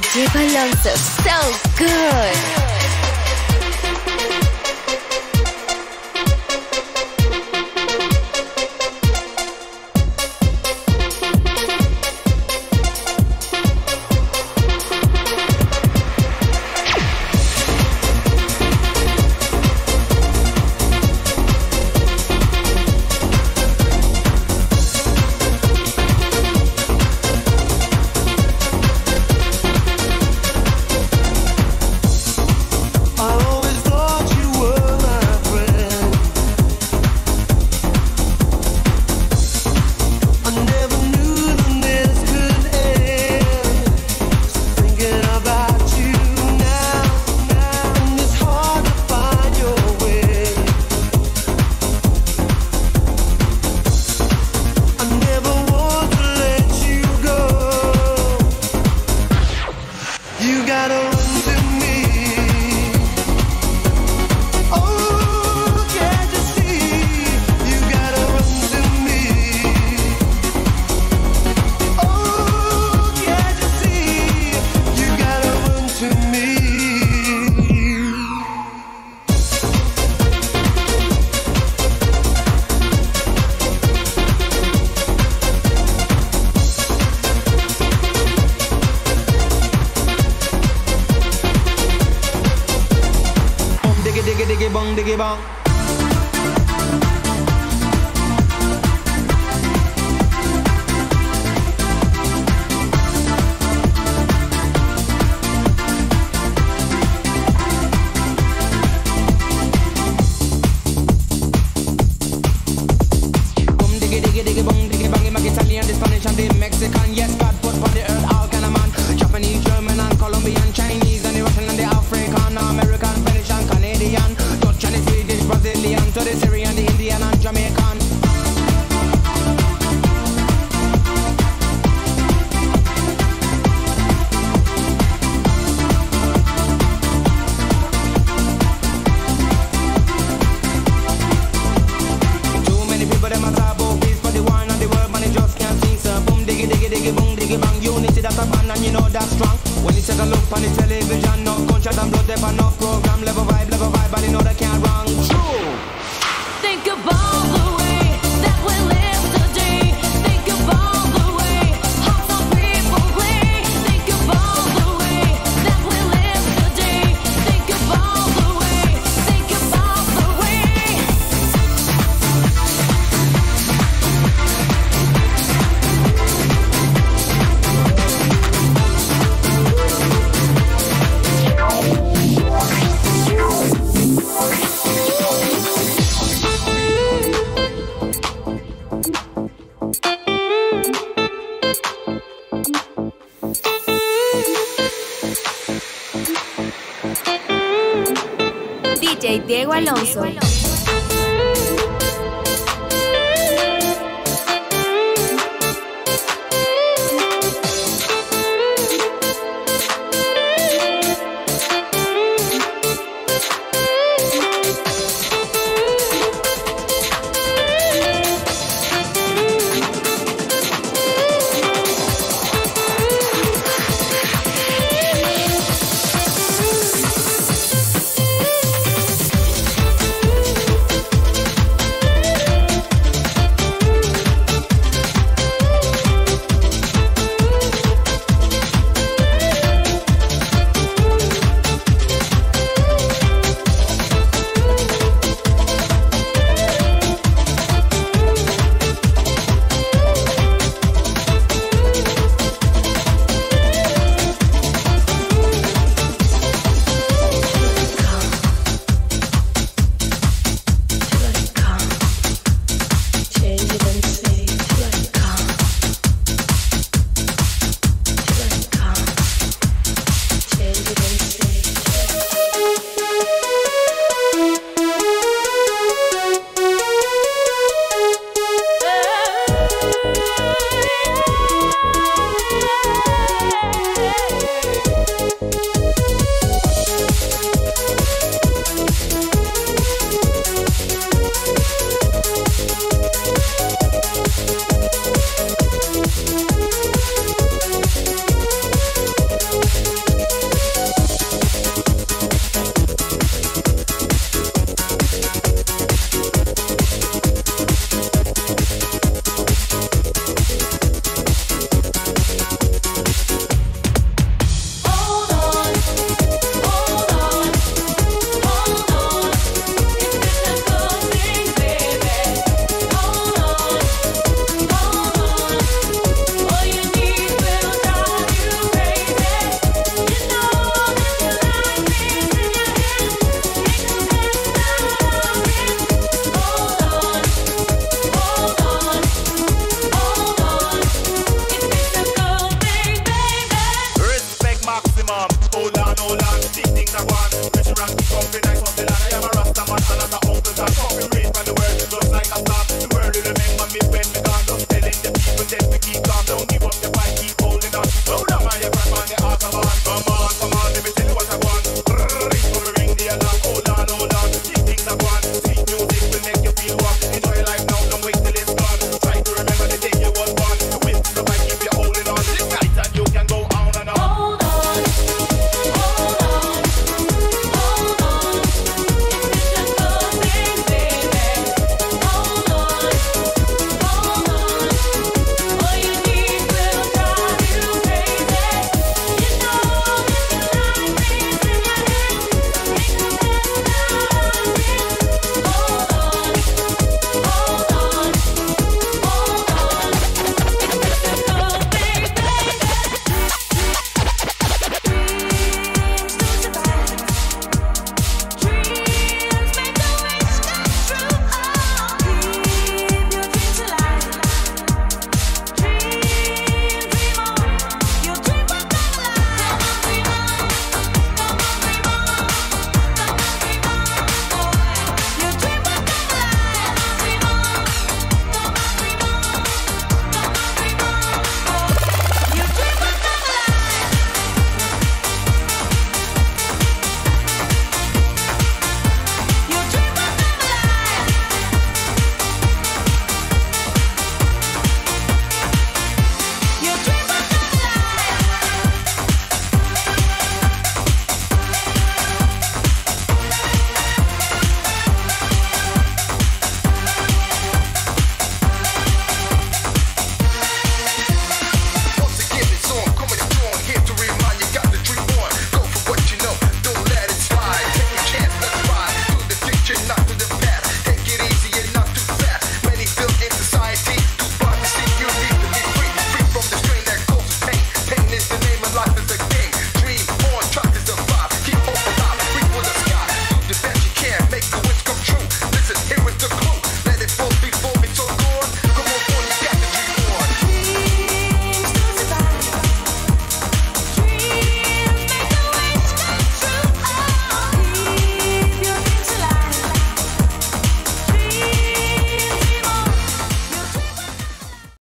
DJ Alonso. So good. You gotta run. think about Diego Alonso.